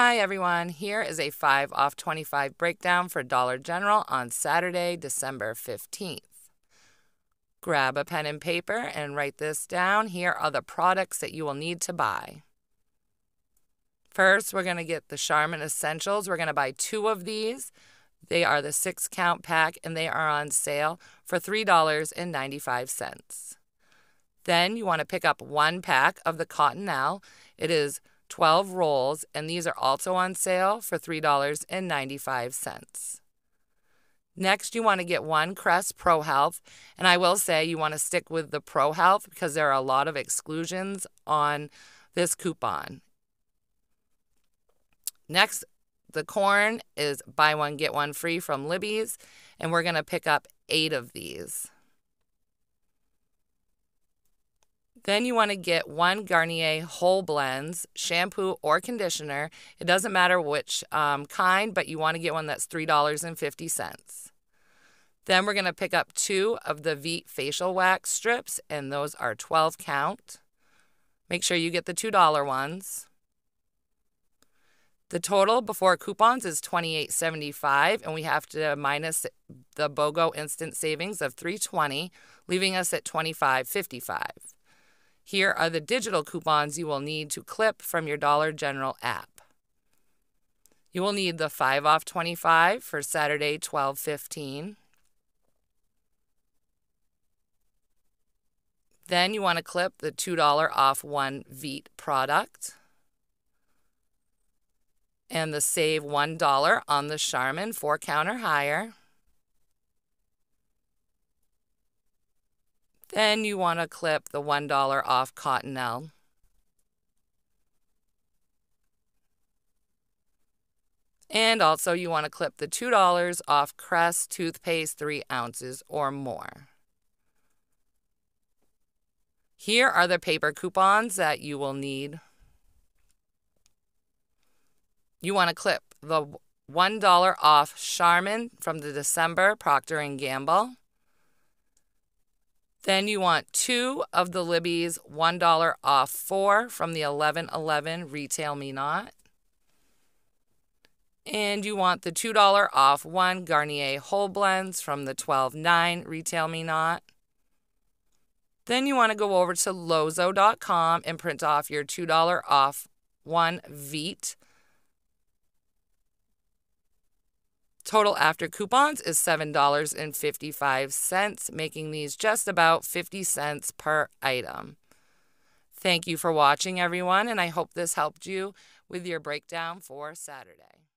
Hi everyone, here is a 5 off 25 breakdown for Dollar General on Saturday, December 15th. Grab a pen and paper and write this down. Here are the products that you will need to buy. First, we're going to get the Charmin Essentials. We're going to buy two of these. They are the six count pack and they are on sale for $3.95. Then you want to pick up one pack of the Cottonelle. It is 12 rolls, and these are also on sale for $3.95. Next, you want to get one Crest Pro Health, and I will say you want to stick with the Pro Health because there are a lot of exclusions on this coupon. Next, the corn is buy one, get one free from Libby's, and we're going to pick up eight of these. Then you want to get one Garnier Whole Blends shampoo or conditioner. It doesn't matter which um, kind, but you want to get one that's $3.50. Then we're going to pick up two of the Veet facial wax strips, and those are 12 count. Make sure you get the $2 ones. The total before coupons is $28.75, and we have to minus the BOGO instant savings of 320, leaving us at $25.55. Here are the digital coupons you will need to clip from your Dollar General app. You will need the 5 off 25 for Saturday 12:15. Then you want to clip the $2 off one Veet product and the save $1 on the Charmin 4 counter higher. Then you want to clip the $1 off Cottonelle. And also you want to clip the $2 off Crest toothpaste 3 ounces or more. Here are the paper coupons that you will need. You want to clip the $1 off Charmin from the December Procter & Gamble. Then you want two of the Libby's $1 off four from the 1111 Retail Me Not. And you want the $2 off one Garnier Whole Blends from the 12.9 Retail Me Not. Then you want to go over to lozo.com and print off your $2 off one Veet Total after coupons is $7.55, making these just about 50 cents per item. Thank you for watching, everyone, and I hope this helped you with your breakdown for Saturday.